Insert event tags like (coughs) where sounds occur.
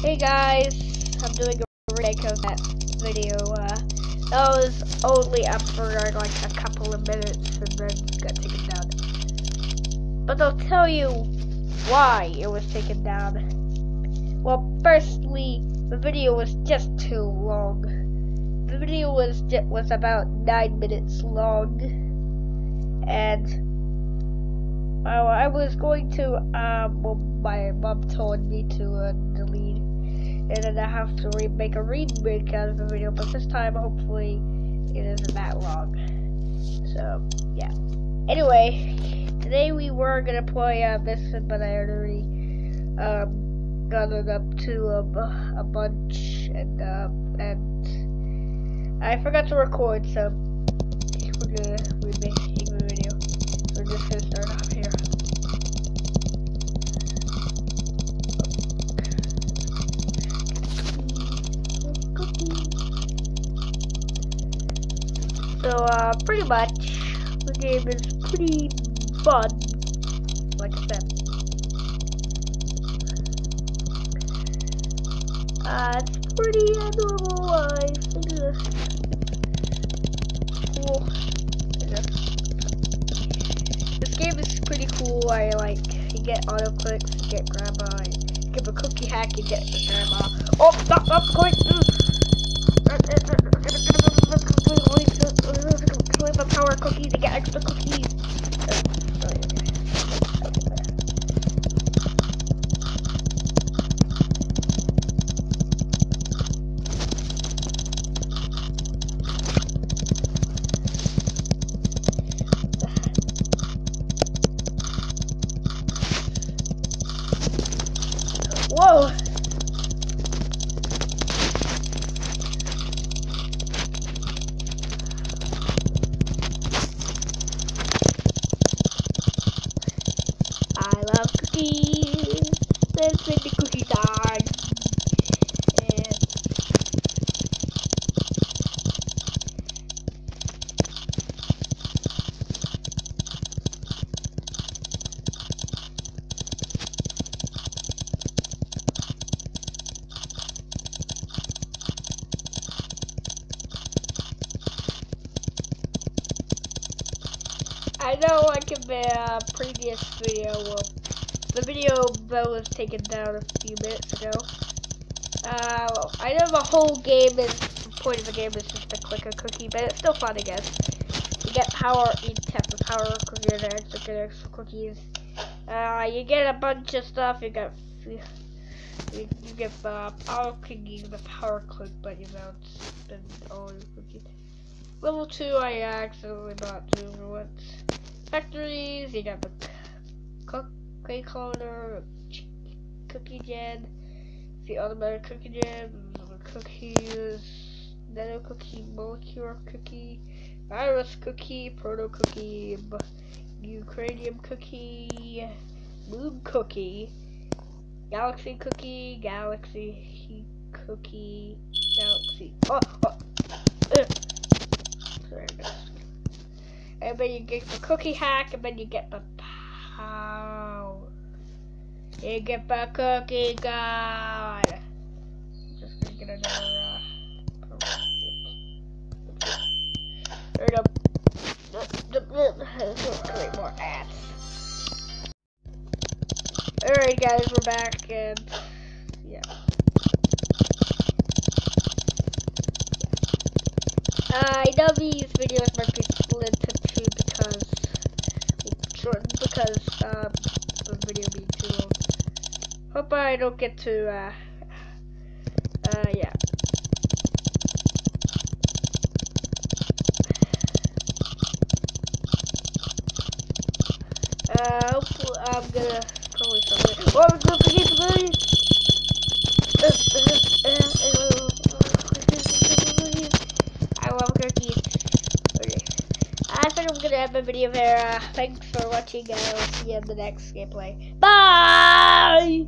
Hey guys, I'm doing a remake of that video. Uh, that was only up for like a couple of minutes and then got taken down. But I'll tell you why it was taken down. Well, firstly, the video was just too long. The video was was about nine minutes long, and Oh, I was going to, um, well, my mom told me to uh, delete, and then I have to remake a remake out of the video, but this time, hopefully, it isn't that long. So, yeah. Anyway, today we were gonna play, uh, this, but I already, um, got it up to a, a bunch, and, uh, and I forgot to record, so we're gonna remake So, uh, pretty much, the game is pretty fun, like I said. Uh, it's pretty uh, normal life. Cool. This game is pretty cool. I like, you get auto clicks, you get grandma, you give a cookie hack, you get the grandma. Oh, stop, stop, quick! Collect my power cookies to get extra cookies. Whoa! Cookies. Let's make the cookie time. And I know like in the uh, previous video, well, the video that was taken down a few minutes ago. Uh, I know the whole game is, the point of the game is just to click a cookie, but it's still fun, I guess. You get power, you tap the power cookie and extra, get extra cookies. Uh, you get a bunch of stuff, you got, you, you get uh, power cookie, the power click, but you it's been all your cookies. Level 2, I accidentally bought two once. Factories, you got the cookie cloner, cookie gen, the automatic cookie the cookies, nano cookie, molecular cookie, virus cookie, proto cookie, Ukrainian cookie, moon cookie, galaxy cookie, galaxy cookie, galaxy. Oh, oh. (coughs) And then you get the cookie hack, and then you get the power. Get the cookie god. Just gonna get another. Uh. Create more ads. Alright, guys, we're back, and yeah. I know these videos might be split into two because because um video being too long. Hope I don't get to uh uh yeah. Uh hopefully I'm gonna probably somewhere. Oh I'm gonna forget I love cookies. Okay. I think I'm gonna end my video there. Uh, thanks for watching. I'll see you in the next gameplay. Bye!